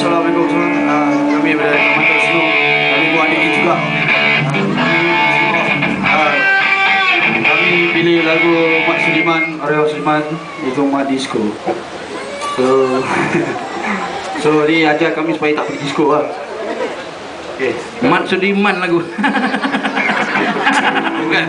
Assalamualaikum semua. Uh, kami berada di Mata Snow. Kami buat ini juga. Uh, kami pilih lagu Mat Sudiman, Arya Sudiman itu Mat Disco. So, so ni ajar kami supaya tak pergi disco lah. Okay. Mat Sudiman lagu. Bukan.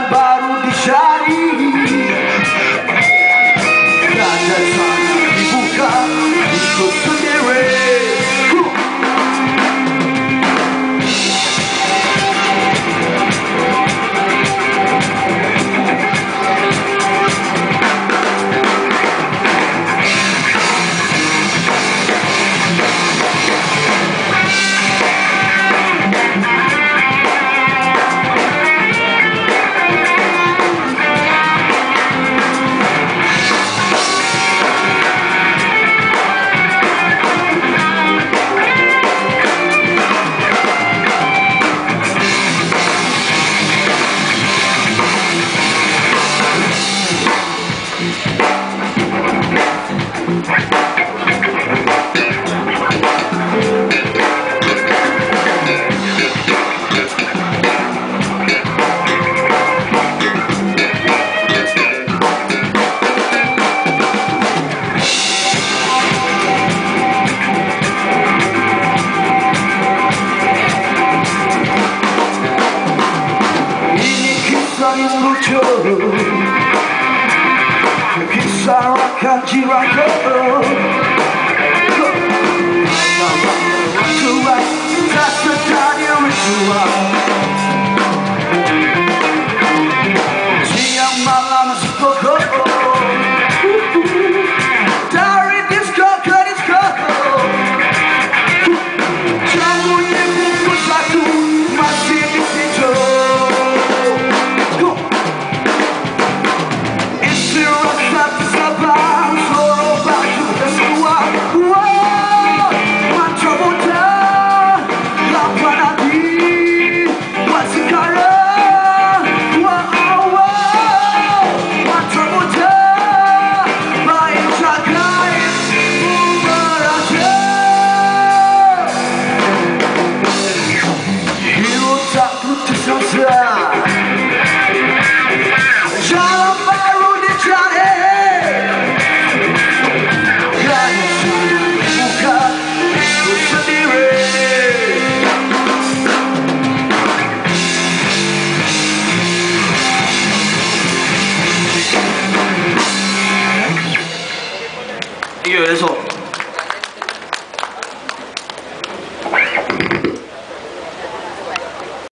Here I go. go. Now, rock, rock, rock, rock, rock, rock, rock, rock, rock, rock, 又有人说